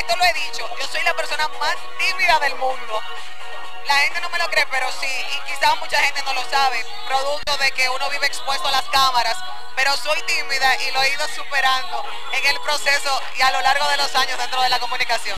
esto lo he dicho, yo soy la persona más tímida del mundo. La gente no me lo cree, pero sí, y quizás mucha gente no lo sabe, producto de que uno vive expuesto a las cámaras, pero soy tímida y lo he ido superando en el proceso y a lo largo de los años dentro de la comunicación.